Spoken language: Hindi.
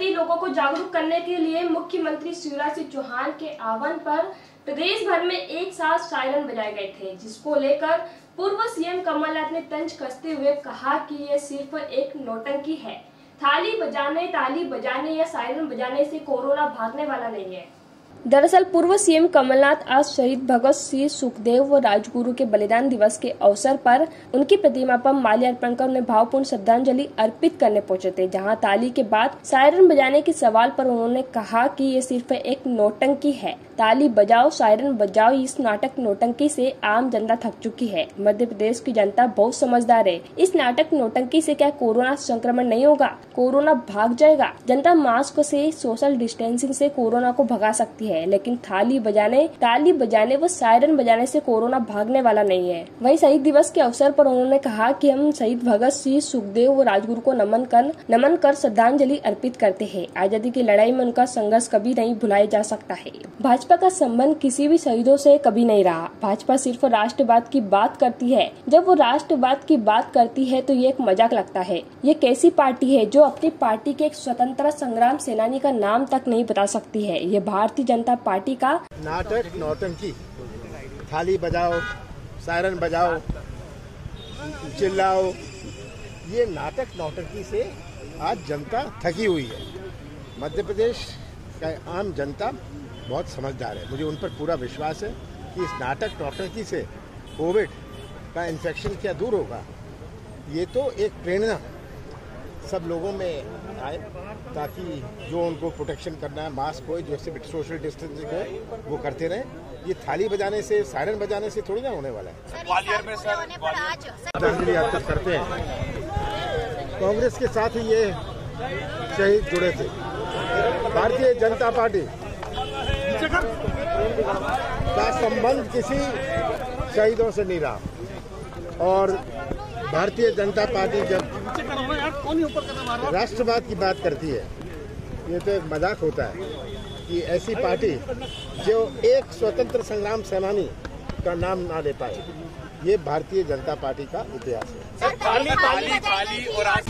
जागरूक करने के लिए मुख्यमंत्री शिवराज सिंह चौहान के आह्वान पर प्रदेश भर में एक साथ साइलन बजाए गए थे, जिसको लेकर पूर्व सीएम कमलनाथ ने तंज कसते हुए कहा कि यह सिर्फ़ एक नौटंकी है। थाली बजाने, ताली बजाने या सायरन बजाने से कोरोना भागने वाला नहीं है। दरअसल पूर्व सीएम कमलनाथ आज शहीद भगत सिंह सुखदेव व राजगुरु के बलिदान दिवस के अवसर पर उनकी प्रतिमा पर माल्यार्पण कर उन्हें भावपूर्ण श्रद्धांजलि अर्पित करने पहुँचे थे, जहाँ ताली के बाद सायरन बजाने के सवाल पर उन्होंने कहा कि ये सिर्फ़ एक नोटंकी है। ताली बजाओ, सायरन बजाओ, इस नाटक नोटंकी से आम जनता थक चुकी है। मध्य प्रदेश की जनता बहुत समझदार है। इस नाटक नोटंकी से क्या कोरोना संक्रमण नहीं होगा? कोरोना भाग जाएगा? जनता मास्क से, सोशल डिस्टेंसिंग से कोरोना को भगा सकती है, लेकिन थाली बजाने, ताली बजाने, व सायरन बजाने से कोरोना भागने वाला नहीं है। वही शहीद दिवस के अवसर पर उन्होंने कहा कि हम शहीद भगत सिंह सुखदेव व राजगुरु को नमन कर नमन कर श्रद्धांजलि अर्पित करते हैं। आज़ादी की लड़ाई में उनका संघर्ष कभी नहीं भुलाया जा सकता है। भाजपा का संबंध किसी भी शहीदों से कभी नहीं रहा। भाजपा सिर्फ़ राष्ट्रवाद की बात करती है। जब वो राष्ट्रवाद की बात करती है तो ये एक मज़ाक लगता है। ये कैसी पार्टी है जो अपनी पार्टी के एक स्वतंत्र संग्राम सेनानी का नाम तक नहीं बता सकती है? ये भारतीय जनता पार्टी का नाटक नौटंकी। थाली बजाओ, सायरन बजाओ, चिल्लाओ। ये नाटक नौटंकी से आज जनता थकी हुई है। मध्य प्रदेश का आम जनता बहुत समझदार है। मुझे उन पर पूरा विश्वास है कि इस नाटक नौटंकी से कोविड का इन्फेक्शन क्या दूर होगा। ये तो एक प्रेरणा सब लोगों में आए ताकि जो उनको प्रोटेक्शन करना है मास्क हो जैसे सोशल डिस्टेंसिंग हो वो करते रहें। ये थाली बजाने से सायरन बजाने से थोड़ी ना होने वाला है। ग्वालियर में श्रद्धांजलि अर्पित करते हैं। कांग्रेस के साथ ही ये शहीद जुड़े थे। भारतीय जनता पार्टी का संबंध किसी शहीदों से नहीं रहा। और भारतीय जनता पार्टी जब राष्ट्रवाद की बात करती है। ये तो एक मज़ाक होता है कि ऐसी पार्टी जो एक स्वतंत्र संग्राम सेनानी का नाम ना ले पाए ये भारतीय जनता पार्टी का इतिहास है। सर पाली, पाली, पाली, और आज